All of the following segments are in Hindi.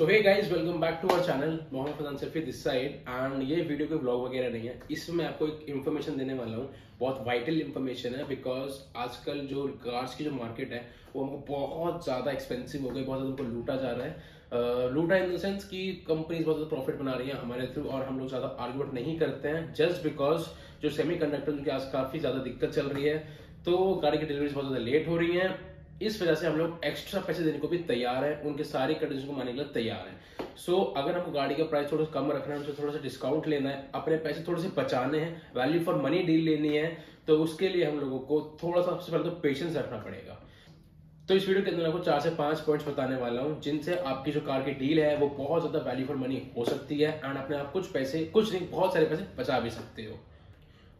So hey guys welcome back to our channel Mohammad Fazan Safi this side and ये वीडियो कोई ब्लॉग वगैरह नहीं है। इसमें मैं आपको एक इन्फॉर्मेशन देने वाला हूँ। बहुत वाइटल इन्फॉर्मेशन है बिकॉज़ आजकल जो कार्स की जो मार्केट है, वो हमको बहुत ज़्यादा एक्सपेंसिव हो गई, बहुत ज़्यादा उनको लूटा जा रहा है। लूटा इन द सेंस कि कंपनीज़ बहुत ज़्यादा प्रॉफिट बना रही हैं हमारे थ्रू और हम लोग ज़्यादा आर्ग्यूमेंट नहीं करते हैं। जस्ट बिकॉज़ जो सेमी कंडक्टर के आज काफ़ी ज़्यादा दिक्कत चल रही है। तो गाड़ी की डिलीवरी बहुत ज़्यादा लेट हो रही है। इस वजह से हम लोग एक्स्ट्रा पैसे देने को भी तैयार है उनके सारी कंडीशन को मानने के लिए तैयार है। सो so, अगर हमको गाड़ी का प्राइस थोड़ा कम रखना है उनसे थोड़ा सा डिस्काउंट लेना है अपने पैसे थोड़े से बचाने हैं वैल्यू फॉर मनी डील लेनी है तो उसके लिए हम लोगों को थोड़ा सा सबसे पहले तो पेशेंस रखना पड़ेगा। तो इस वीडियो के अंदर आपको चार से पाँच पॉइंट्स बताने वाला हूँ जिनसे आपकी जो कार की डील है वो बहुत ज़्यादा वैल्यू फॉर मनी हो सकती है एंड अपने आप कुछ पैसे कुछ नहीं बहुत सारे पैसे बचा भी सकते हो।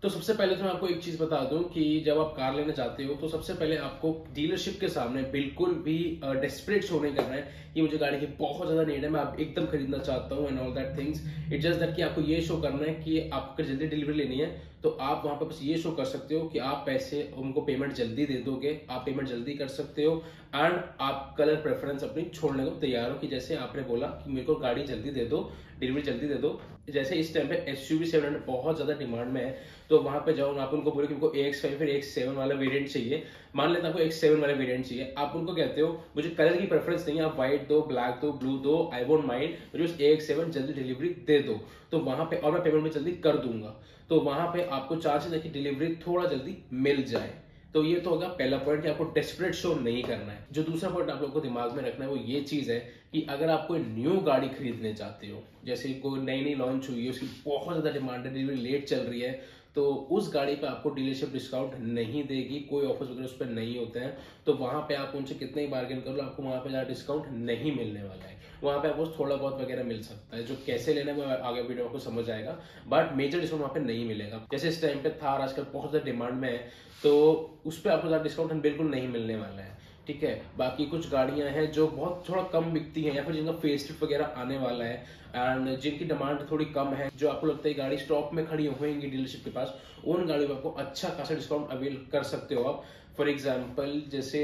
तो सबसे पहले तो मैं आपको एक चीज़ बता दूँ कि जब आप कार लेना चाहते हो तो सबसे पहले आपको डीलरशिप के सामने बिल्कुल भी डेस्परेट शो नहीं करना है कि मुझे गाड़ी की बहुत ज़्यादा नीड है, मैं आप एकदम खरीदना चाहता हूँ and all that things it just that कि आपको ये शो करना है कि आपको जल्दी डिलीवरी लेनी है तो आप वहाँ पर बस ये शो कर सकते हो कि आप पैसे उनको पेमेंट जल्दी दे दोगे, आप पेमेंट जल्दी कर सकते हो एंड आप कलर प्रेफरेंस अपनी छोड़ने को तैयार हो कि जैसे आपने बोला कि मेरे को गाड़ी जल्दी दे दो डिलीवरी जल्दी दे दो। जैसे इस टाइम पे एस यू सेवन बहुत ज़्यादा डिमांड में है तो वहाँ पे जाओ आप उनको बोले कि उनको एक्स फाइव फिर एक्स सेवन वाला वेरियंट चाहिए। मान लेते आपको एक्स सेवन वाला वेरियंट चाहिए, आप उनको कहते हो, मुझे कलर की प्रेफरेंस नहीं है, आप व्हाइट दो ब्लैक दो ब्लू दो आई वोट माइंड मुझे उस एक्स सेवन जल्दी डिलीवरी दे दो। तो वहाँ पे और मैं पेमेंट में जल्दी कर दूँगा। तो वहाँ पे आपको चार्ज से देखिए डिलीवरी थोड़ा जल्दी मिल जाए। तो ये तो होगा पहला पॉइंट कि आपको डेस्परेट शो नहीं करना है। जो दूसरा पॉइंट आप लोग को दिमाग में रखना है, वो ये चीज़ है कि अगर आप कोई न्यू गाड़ी खरीदने चाहते हो, जैसे कोई नई नई लॉन्च हुई है, उसकी बहुत ज़्यादा डिमांड है डिलीवरी लेट चल रही है तो उस गाड़ी पे आपको डीलरशिप डिस्काउंट नहीं देगी, कोई ऑफ़र वगैरह उस पर नहीं होते हैं तो वहाँ पे आप उनसे कितने ही बार्गेन कर लो, आपको वहाँ पे ज़्यादा डिस्काउंट नहीं मिलने वाला है। वहाँ पे आपको थोड़ा बहुत वगैरह मिल सकता है, जो कैसे लेना है वो आगे वीडियो आपको समझ आएगा बट मेजर डिस्काउंट वहाँ पे नहीं मिलेगा। जैसे इस टाइम पे थार आजकल बहुत ज़्यादा डिमांड में है तो उस पर आपको ज़्यादा डिस्काउंट बिल्कुल नहीं मिलने वाला है। ठीक है? बाकी कुछ गाड़ियाँ हैं जो बहुत थोड़ा कम बिकती हैं या फिर जिनका फेस वगैरह आने वाला है। एंड जिनकी डिमांड थोड़ी कम है, जो आपको लगता है गाड़ी स्टॉक में खड़ी होंगी डीलरशिप के पास, उन गाड़ियों में आपको अच्छा खासा डिस्काउंट अवेल कर सकते हो आप। फॉर एग्ज़ाम्पल जैसे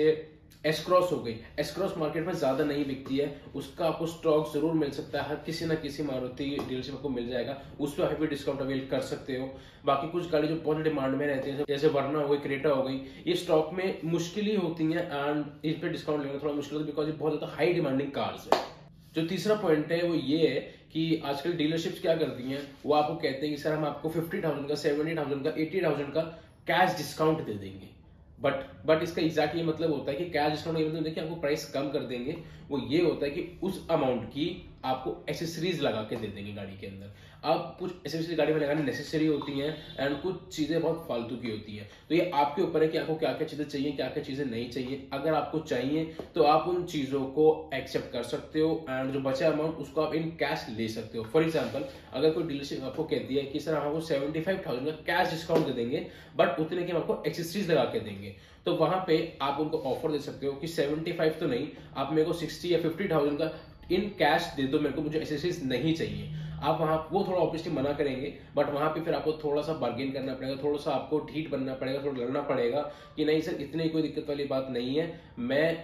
एसक्रॉस हो गई। एसक्रॉस मार्केट में ज़्यादा नहीं बिकती है। उसका आपको स्टॉक ज़रूर मिल सकता है। किसी ना किसी मारुति डीलरशिप आपको मिल जाएगा। उस पर आप भी डिस्काउंट अवेल कर सकते हो। बाकी कुछ गाड़ी जो बहुत डिमांड में रहती है, जैसे वरना हो गई क्रेटा हो गई, ये स्टॉक में मुश्किल ही होती है एंड इस पर डिस्काउंट लेना थोड़ा मुश्किल होता है बिकॉज़ ये बहुत ज़्यादा हाई डिमांडिंग कार्स है। जो तीसरा पॉइंट है वो ये है कि आजकल डीलरशिप्स क्या करती हैं, वो आपको कहते हैं कि, सर, हम आपको फिफ्टी थाउज़ेंड का सेवेंटी थाउज़ेंड का एटी थाउज़ेंड का कैश डिस्काउंट दे देंगे। बट बट इसका एग्जैक्ट ये मतलब होता है कि कैश डिस्काउंट ये मतलब देखिए, आपको प्राइस कम कर देंगे। वो ये होता है कि उस अमाउंट की आपको एसेसरीज लगा के दे देंगे गाड़ी के अंदर। अब कुछ एसेसरीज गाड़ी में लगानी नेसेसरी होती हैं एंड कुछ चीज़ें बहुत फालतू की होती हैं। तो ये आपके ऊपर है कि आपको क्या क्या चीज़ें चाहिए क्या क्या चीज़ें नहीं चाहिए। अगर आपको चाहिए तो आप उन चीज़ों को एक्सेप्ट कर सकते हो एंड जो बचा अमाउंट उसको आप इन कैश ले सकते हो। फॉर एग्ज़ाम्पल अगर कोई डीलरशिप आपको कहती है कि, सर, हम आपको सेवेंटी फाइव थाउज़ेंड का कैश डिस्काउंट दे देंगे बट उतने की हम आपको एक्सेसरीज लगा के देंगे। तो वहाँ पे आप उनको ऑफ़र दे सकते हो कि 75 तो नहीं, आप मेरे को 60 या 50 थाउज़ेंड का इन कैश दे दो, मेरे को मुझे एसेसरीज नहीं चाहिए। आप वहाँ, वो थोड़ा ऑब्वियसली मना करेंगे बट वहाँ पे फिर आपको थोड़ा सा बार्गेन करना पड़ेगा थोड़ा सा आपको ठीक बनना पड़ेगा, थोड़ा लड़ना पड़ेगा कि नहीं सर, इतनी कोई दिक्कत वाली बात नहीं है, मैं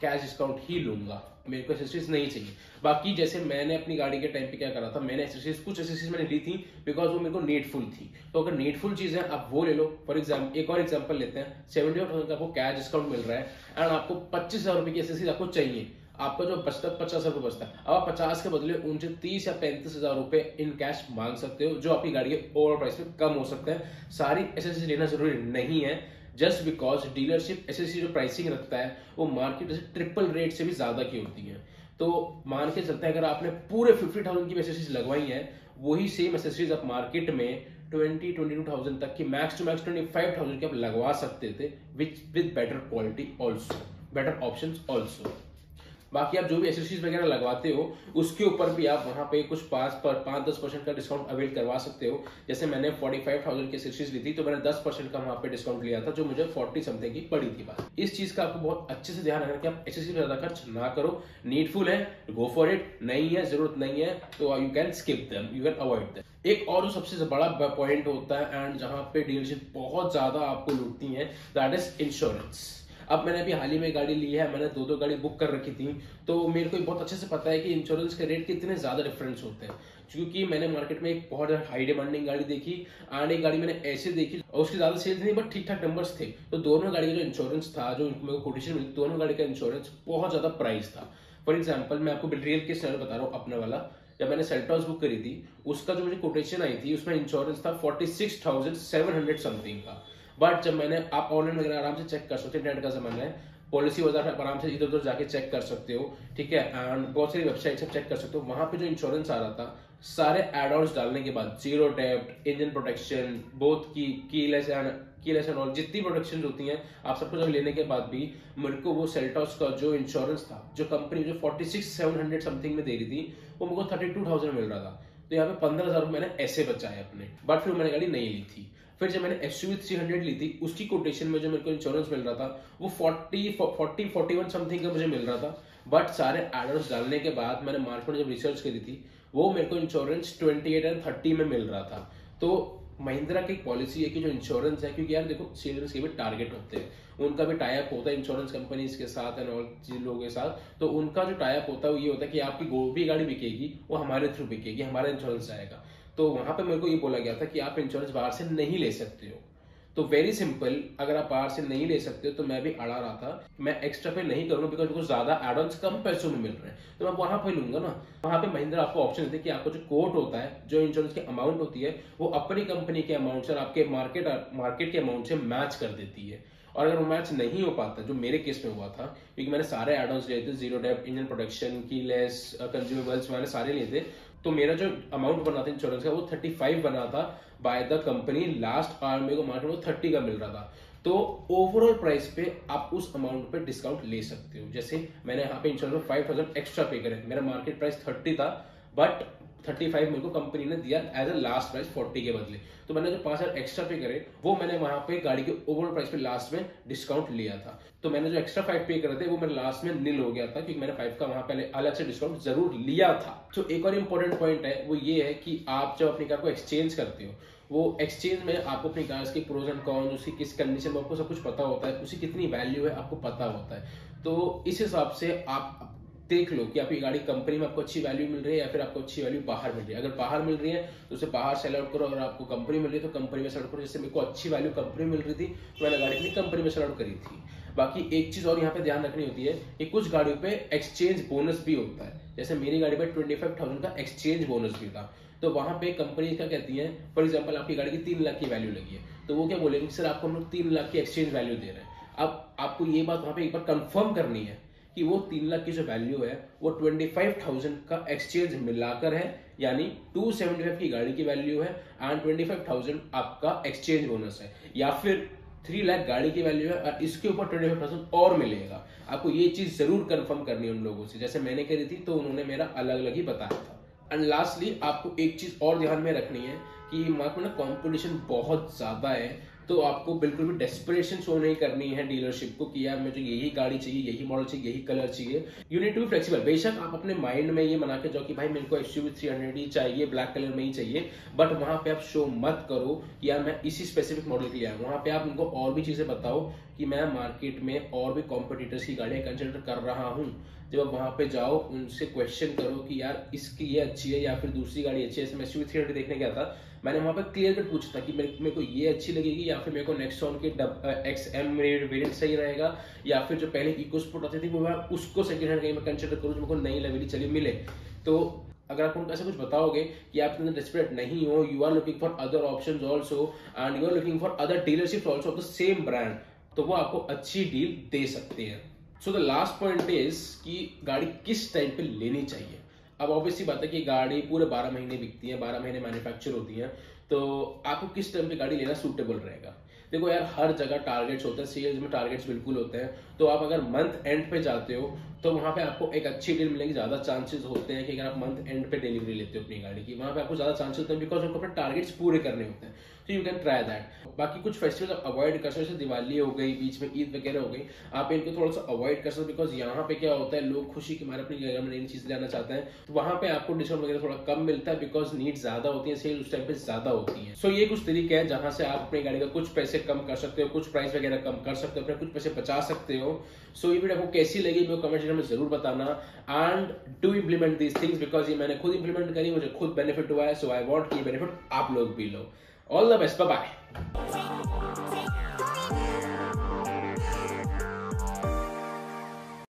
कैश डिस्काउंट ही लूँगा, मेरे को एसेसरीज नहीं चाहिए। बाकी जैसे मैंने अपनी गाड़ी के टाइम पे क्या करा था, मैंने एसेसरीज कुछ एसेसरीज मैंने ली थी बिकॉज़ वो मेरे को नीडफुल थी। तो अगर नीडफुल चीज़ है आप वो ले लो फॉर एग्ज़ाम्पल एक और एग्ज़ाम्पल लेते हैं सेवेंटी का आपको कैश डिस्काउंट मिल रहा है एंड आपको पच्चीस हज़ार रुपए की एसेसरीज आपको चाहिए। आपका जो बचता है, पचास रुपए बचता है। अब आप पचास के बदले उनसे तीस या पैंतीस हज़ार रुपए इन कैश मांग सकते हो, जो आपकी गाड़ी के ओवरऑल प्राइस में कम हो सकता है। सारी एसेसरीज लेना ज़रूरी नहीं है। जस्ट बिकॉज़ डीलरशिप एसेसरी जो प्राइसिंग रखता है, वो मार्केट से ट्रिपल रेट से भी ज़्यादा की होती है। तो मान के चलते हैं, अगर आपने पूरे फिफ्टी थाउज़ेंड की एसेसरीज लगवाई है, वही सेम एसेसरीज आप मार्केट में ट्वेंटी ट्वेंटी टू थाउज़ेंड तक की max two max twenty five thousand की आप लगवा सकते थे which with better quality also better option also बाकी आप जो भी एसेसरीज वगैरह लगवाते हो, उसके ऊपर भी आप वहाँ पे कुछ पाँच पर, पाँच दस परसेंट का डिस्काउंट अवेल करवा सकते हो। जैसे मैंने फोर्टी फाइव थाउज़ेंड की एसेसरीज ली थी तो मैंने दस परसेंट का वहाँ पे डिस्काउंट लिया था, जो मुझे फोर्टी समथिंग की पड़ी थी बात इस चीज़ का आपको बहुत अच्छे से ध्यान रखना कि आप एसेसरीज ज़्यादा खर्च ना करो। नीडफुल है गो फॉर इट नहीं है, ज़रूरत नहीं है तो you can skip them you can avoid them एक और जो सबसे बड़ा पॉइंट होता है एंड जहाँ पे डीलरशिप बहुत ज़्यादा आपको लूटती है दैट इज़ इंश्योरेंस अब मैंने अभी हाल ही में गाड़ी ली है, मैंने दो दो गाड़ी बुक कर रखी थी तो मेरे को बहुत अच्छे से पता है कि इंश्योरेंस के रेट कितने ज़्यादा डिफरेंस होते हैं। क्योंकि मैंने मार्केट में एक बहुत हाई डिमांडिंग गाड़ी देखी एंड एक गाड़ी मैंने ऐसे देखी, और उसकी ज़्यादा सेल नहीं बट ठीक ठाक नंबर्स थे। तो दोनों गाड़ी का जो इंश्योरेंस था, जो मेरे को कोटेशन मिली, दोनों गाड़ी का इंश्योरेंस बहुत ज़्यादा प्राइस था। फॉर एग्ज़ाम्पल मैं आपको रियल के सर बता रहा हूँ, अपने वाला। जब मैंने सेल्टॉस बुक करी थी, उसका जो मुझे कोटेशन आई थी, उसमें इंश्योरेंस था forty six thousand seven hundred something का। बट जब मैंने आप ऑनलाइन वगैरह आराम से चेक कर सकते हो इंटरनेट का जमाना है पॉलिसी वगैरह आप आराम से इधर उधर जाके चेक कर सकते हो, ठीक है? एंड बहुत सारी वेबसाइट से चेक कर सकते हो। वहाँ पे जो इंश्योरेंस आ रहा था, सारे एड ऑन्स डालने के बाद zero dep engine protection both की keyless and keyless and all जितनी प्रोटेक्शन होती हैं, आप सब कुछ लेने के बाद भी, मेरे को वो सेल्टॉस का जो इंश्योरेंस था, जो कंपनी जो forty six seven hundred something में दे रही थी, वो मेरे को थर्टी टू थाउज़ेंड मिल रहा था। तो यहाँ पे पंद्रह हज़ार मैंने ऐसे बचाए अपने। बट फिर मैंने गाड़ी नहीं ली थी। फिर जब मैंने एस थ्री हंड्रेड ली थी उसकी कोटेशन में जो मेरे को इंश्योरेंस मिल रहा था, वो forty forty forty one something का मुझे मिल रहा था। बट सारे एडर्स डालने के बाद मैंने मार्केट में जब रिसर्च करी थी, वो मेरे को insurance twenty eight and thirty में मिल रहा था। तो महिंद्रा की पॉलिसी है कि जो इंश्योरेंस है, क्योंकि यार देखो सीनियर्स के भी टारगेट होते हैं। उनका भी टाइप होता है इंश्योरेंस कंपनीज़ के साथ एंड ऑल लोगों के साथ। तो उनका जो टाइप होता है, वो ये होता है कि आपकी जो भी गाड़ी बिकेगी, वो हमारे थ्रू बिकेगी, हमारा इंश्योरेंस आएगा तो वहाँ पे मेरे को ये बोला गया था कि आप इंश्योरेंस बाहर से नहीं ले सकते हो। तो वेरी सिंपल अगर आप बाहर से नहीं ले सकते हो तो मैं भी अड़ा रहा था। मैं एक्स्ट्रा पे नहीं करूँगा बिकॉज़ कुछ ज़्यादा एड ऑन कम पैसों में मिल रहे हैं। तो मैं वहाँ पे लूँगा ना। वहाँ पे महिंद्रा आपको ऑप्शन देते कि आपको जो कोट होता है, जो इंश्योरेंस की अमाउंट होती है, वो अपनी कंपनी के अमाउंट से आपके मार्केट मार्केट के अमाउंट से मैच कर देती है। और अगर वो मैच नहीं हो पाता, जो मेरे केस में हुआ था, क्योंकि मैंने सारे एड ऑन लिए थे zero dep engine protection keyless consumables मैंने सारे लिए थे। तो मेरा जो अमाउंट बना था इंश्योरेंस का, वो थर्टी फाइव बना था बाय द कंपनी लास्ट आर मेरे को मार्केट में थर्टी का मिल रहा था। तो ओवरऑल प्राइस पे आप उस अमाउंट पे डिस्काउंट ले सकते हो। जैसे मैंने यहाँ पे इंश्योरेंस में फाइव थाउज़ेंड एक्स्ट्रा पे करे मेरा मार्केट प्राइस थर्टी था बट थर्टी फाइव मेरे को कंपनी ने दिया as a last price forty के बदले। तो मैंने जो पाँच हज़ार एक्स्ट्रा पे करे, वो मैंने वहाँ पे गाड़ी के ओवरऑल प्राइस पे लास्ट में डिस्काउंट लिया था। तो मैंने जो एक्स्ट्रा फाइव पे करे थे, वो मेरे लास्ट में नील हो गया था, क्योंकि मैंने फाइव का वहाँ पहले अलग से डिस्काउंट ज़रूर लिया था। तो एक और इंपॉर्टेंट पॉइंट है, वो ये है कि आप जब अपनी कार को एक्सचेंज करते हो, वो एक्सचेंज में आपको अपनी कार्स की प्रोज एंड कॉन उसकी किस कंडीशन में, आपको सब कुछ पता होता है, उसकी कितनी वैल्यू है, आपको पता होता है। तो इस हिसाब से आप देख लो कि आपकी गाड़ी कंपनी में आपको अच्छी वैल्यू मिल रही है या फिर आपको अच्छी वैल्यू बाहर मिल रही है। अगर बाहर मिल रही है तो उसे बाहर सेल आउट करो। अगर आपको कंपनी मिल रही है तो कंपनी में सेल आउट करो। जैसे मेरे को अच्छी वैल्यू कंपनी मिल रही थी तो मैंने गाड़ी अपनी कंपनी में सेल आउट करी थी। बाकी एक चीज़ और यहाँ पे ध्यान रखनी होती है कि कुछ गाड़ियों पे एक्सचेंज बोनस भी होता है। जैसे मेरी गाड़ी पे ट्वेंटी फाइव थाउज़ेंड का एक्सचेंज बोनस भी था। तो वहाँ पे कंपनी क्या कहती है? फॉर एग्ज़ाम्पल आपकी गाड़ी की तीन लाख की वैल्यू लगी है। तो वो क्या बोलेंगे? सर, आपको हम लोग तीन लाख की एक्सचेंज वैल्यू दे रहे हैं। अब आपको ये बात वहाँ पे एक बार कंफर्म करनी है। कि वो तीन लाख की जो वैल्यू है, वो ट्वेंटी फाइव थाउज़ेंड का एक्सचेंज मिलाकर है, यानी टू सेवेंटी फाइव की गाड़ी की वैल्यू है एंड ट्वेंटी फाइव थाउज़ेंड आपका एक्सचेंज बोनस है। या फिर थ्री लाख गाड़ी की वैल्यू है और इसके ऊपर ट्वेंटी फाइव थाउज़ेंड और मिलेगा। आपको ये चीज़ ज़रूर कंफर्म करनी है उन लोगों से। जैसे मैंने करी थी तो उन्होंने मेरा अलग अलग ही बताया था। एंड लास्टली आपको एक चीज़ और ध्यान में रखनी है कि मार्केट में ना कॉम्पिटिशन बहुत ज़्यादा है। तो आपको बिल्कुल भी डेस्परेशन शो नहीं करनी है डीलरशिप को कि यार मुझे यही गाड़ी चाहिए, यही मॉडल चाहिए, यही कलर चाहिए। यू नीड टू फ्लेक्सिबल बेशक आप अपने माइंड में ये बना के जाओ कि भाई मेरे को एक्स थ्री हंड्रेड ही चाहिए ब्लैक कलर में ही चाहिए बट वहाँ पे आप शो मत करो कि यार मैं इसी स्पेसिफिक मॉडल की आया वहाँ पे आप उनको और भी चीज़ें बताओ कि मैं मार्केट में और भी कॉम्पिटिटर्स की गाड़ियाँ कंसिडर कर रहा हूँ। जब आप वहाँ पे जाओ, उनसे क्वेश्चन करो कि यार इसकी ये अच्छी है या फिर दूसरी गाड़ी अच्छी है। मैं एस थ्री देखने गया था मैंने वहाँ पर क्लियर कट पूछा था कि मेरे, मेरे को ये अच्छी लगेगी या फिर मेरे को नेक्सॉन के एक्स एम वेरियंट सही रहेगा या फिर जो पहले इको स्पोर्ट आती थी वो मैं उसको सेकंड हैंड कहीं मैं कंसिडर करूँ मेरे को नहीं लगी चलिए मिले। तो अगर आप उनको ऐसा कुछ बताओगे कि आप इतने डिस्परेट नहीं हो you are looking for other option also and you are looking for other dealership also of the same brand तो वो आपको अच्छी डील दे सकते हैं। So the last point is कि गाड़ी किस टाइम पे लेनी चाहिए। अब ऑब्वियसली बात है कि गाड़ी पूरे बारह महीने बिकती है, बारह महीने मैन्युफैक्चर होती है तो आपको किस टाइम पे गाड़ी लेना सूटेबल रहेगा? देखो यार, हर जगह टारगेट्स होते हैं सेल्स में टारगेट्स बिल्कुल होते हैं तो आप अगर मंथ एंड पे जाते हो तो वहाँ पे आपको एक अच्छी डील मिलेगी, ज़्यादा चांसेस होते हैं कि अगर आप मंथ एंड पे डिलीवरी लेते हो अपनी गाड़ी की, वहाँ पे आपको ज़्यादा चांसेस होते हैं बिकॉज़ उनको अपने टारगेट्स पूरे करने होते हैं। तो यू कैन ट्राई दैट बाकी कुछ फेस्टिवल अवॉइड कर सकते जैसे दिवाली हो गई, बीच में ईद वगैरह हो गई, आप इनको थोड़ा सा अवॉइड कर सकते बिकॉज़ यहाँ पे क्या होता है, लोग खुशी के मारे अपनी घर में नई चीज़ लेना चाहते हैं तो वहाँ पे आपको डिस्काउंट वगैरह थोड़ा कम मिलता है बिकॉज़ नीड ज़्यादा होती है सेल उस टाइम पे ज़्यादा होती है। सो ये कुछ तरीके हैं जहाँ से आप अपनी गाड़ी का कुछ पैसे कम कर सकते हो, कुछ प्राइस वगैरह कम कर सकते हो, अपने कुछ पैसे बचा सकते हो। सो so, ये वीडियो आपको कैसी लगी मेरे कमेंट सेक्शन में ज़रूर बताना। And do implement these things because ये मैंने खुद इंप्लीमेंट करी मुझे खुद बेनिफिट हुआ है सो आई वॉन्ट की बेनिफिट आप लोग भी लो। All the best bye